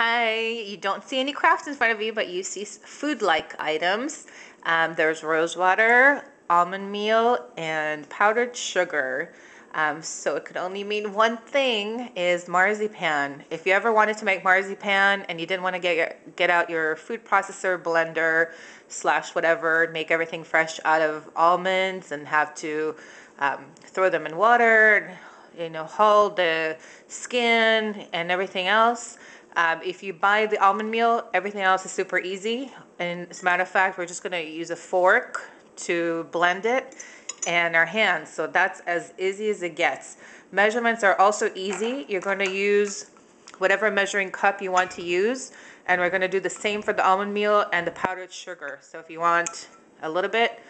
Hi, you don't see any crafts in front of you, but you see food-like items. Um, there's rose water, almond meal, and powdered sugar. Um, so it could only mean one thing is marzipan. If you ever wanted to make marzipan and you didn't want to get get out your food processor, blender, slash whatever, make everything fresh out of almonds and have to um, throw them in water, you know, hull the skin and everything else. Um, if you buy the almond meal, everything else is super easy. And as a matter of fact, we're just gonna use a fork to blend it and our hands. So that's as easy as it gets. Measurements are also easy. You're going to use whatever measuring cup you want to use. And we're going to do the same for the almond meal and the powdered sugar. So if you want a little bit,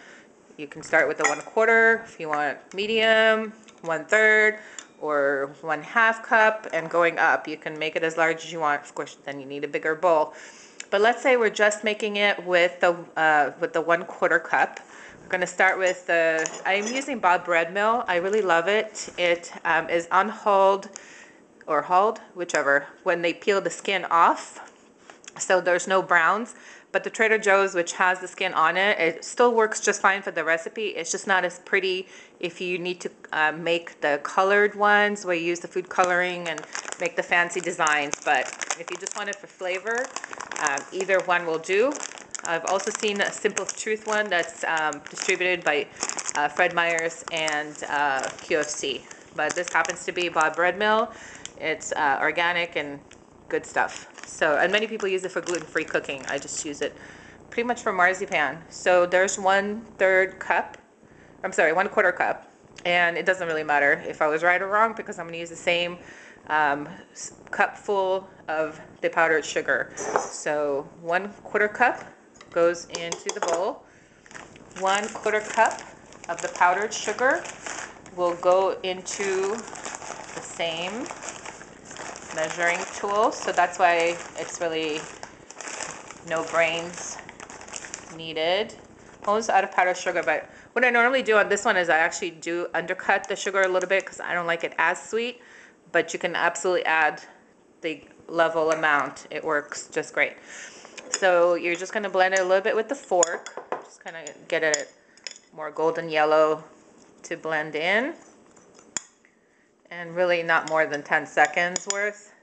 you can start with the one quarter. If you want medium, one third, or one half cup and going up. You can make it as large as you want. Of course, then you need a bigger bowl. But let's say we're just making it with the, uh, with the one quarter cup. We're going to start with the, I'm using Bob's Red Mill. I really love it. It um, is unhulled or hulled, whichever, when they peel the skin off. So there's no browns. But the Trader Joe's, which has the skin on it, it still works just fine for the recipe. It's just not as pretty if you need to uh, make the colored ones where you use the food coloring and make the fancy designs. But if you just want it for flavor, um, either one will do. I've also seen a Simple Truth one that's um, distributed by uh, Fred Meyers and uh, QFC. But this happens to be Bob's Red Mill. It's uh, organic and good stuff. So, and many people use it for gluten-free cooking. I just use it pretty much for marzipan. So there's one third cup. I'm sorry, one quarter cup. And it doesn't really matter if I was right or wrong because I'm going to use the same um, cup full of the powdered sugar. So one quarter cup goes into the bowl. One quarter cup of the powdered sugar will go into the same measuring So that's why it's really no brains needed. Almost out of powdered sugar, but what I normally do on this one is I actually do undercut the sugar a little bit because I don't like it as sweet, but you can absolutely add the level amount. It works just great. So you're just going to blend it a little bit with the fork. Just kind of get it more golden yellow to blend in. And really not more than 10 seconds worth.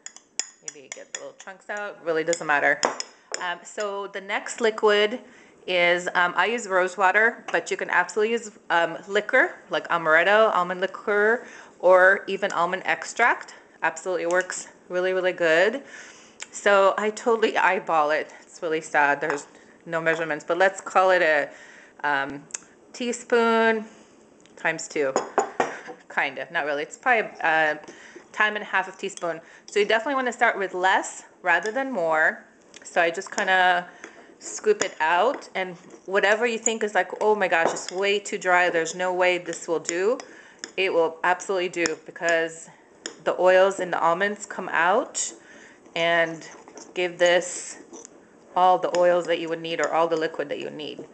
Maybe get the little chunks out. Really doesn't matter. Um, so the next liquid is, um, I use rose water, but you can absolutely use um, liquor, like amaretto, almond liqueur, or even almond extract. Absolutely works really, really good. So I totally eyeball it. It's really sad. There's no measurements, but let's call it a um, teaspoon times two. Kind of, not really. It's probably a time and a half of teaspoon. So you definitely want to start with less rather than more. So I just kind of scoop it out and whatever you think is like, oh my gosh, it's way too dry. There's no way this will do. It will absolutely do because the oils in the almonds come out and give this all the oils that you would need or all the liquid that you need.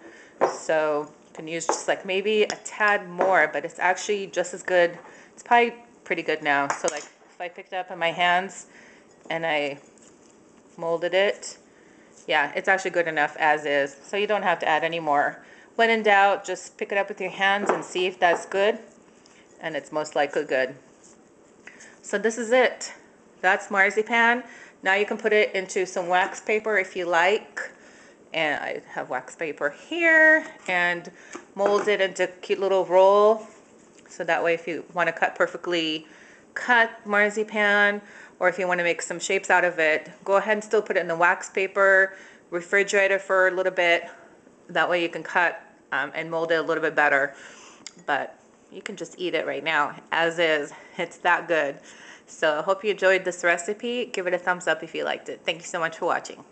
So you can use just like maybe a tad more, but it's actually just as good. It's probably pretty good now. So like if I picked it up in my hands and I molded it, yeah, it's actually good enough as is. So you don't have to add any more. When in doubt, just pick it up with your hands and see if that's good. And it's most likely good. So this is it. That's marzipan. Now you can put it into some wax paper if you like. And I have wax paper here and mold it into a cute little roll. So that way if you want to cut perfectly cut marzipan or if you want to make some shapes out of it, go ahead and still put it in the wax paper, refrigerate it for a little bit. That way you can cut um, and mold it a little bit better. But you can just eat it right now as is. It's that good. So I hope you enjoyed this recipe. Give it a thumbs up if you liked it. Thank you so much for watching.